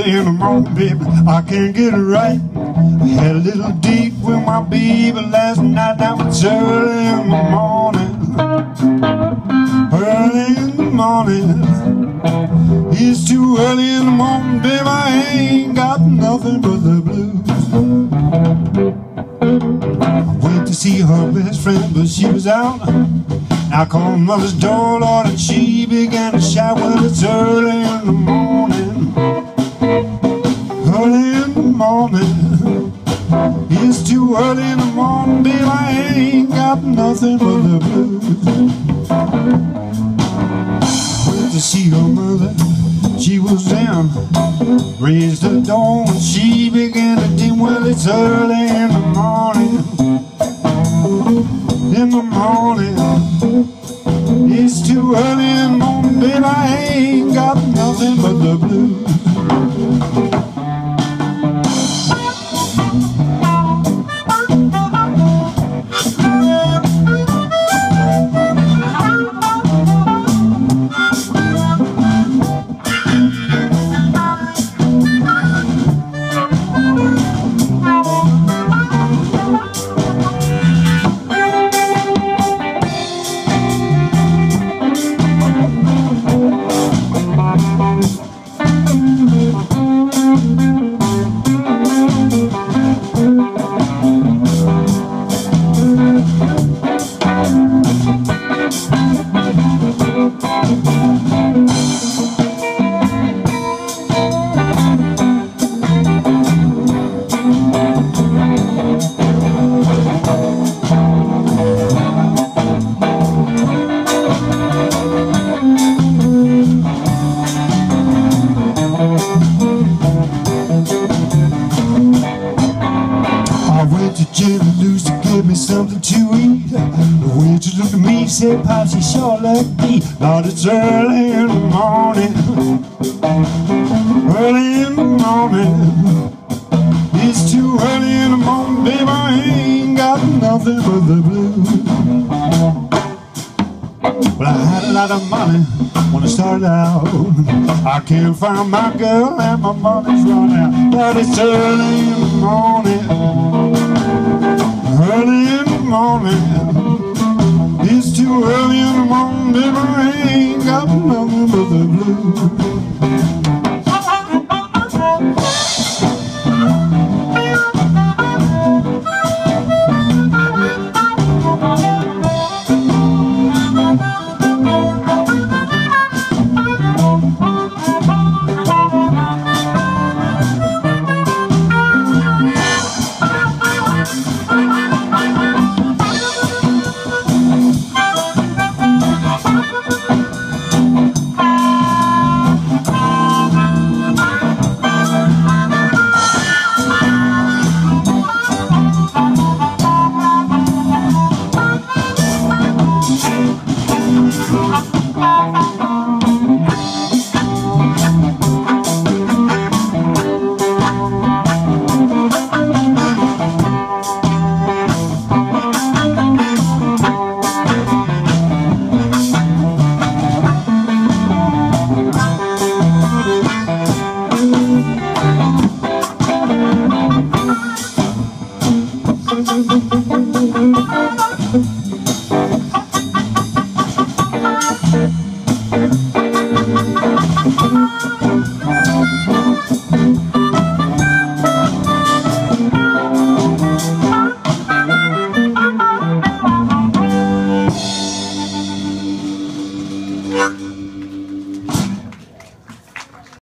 in the morning, baby, I can't get it right. I had a little deep with my baby last night, now it's early in the morning. Early in the morning. It's too early in the morning, baby, I ain't got nothing but the blues. I went to see her best friend, but she was out. I called mother's door, Lord, and she began to shout, well, it's early in the morning. Nothing but the blues. Went to see her mother, she was down. Raised the dawn, she began to dim, well, it's early in the morning. In the morning. It's too early in the morning, babe, I ain't got nothing but the blues. At me, said, Pops, you sure look neat. Lord, it's early in the morning. Early in the morning. It's too early in the morning, babe, I ain't got nothing but the blues. Well, I had a lot of money when I started out. I can't find my girl and my money's run out. But it's early in the morning. Early in the morning. I ain't got nothing but the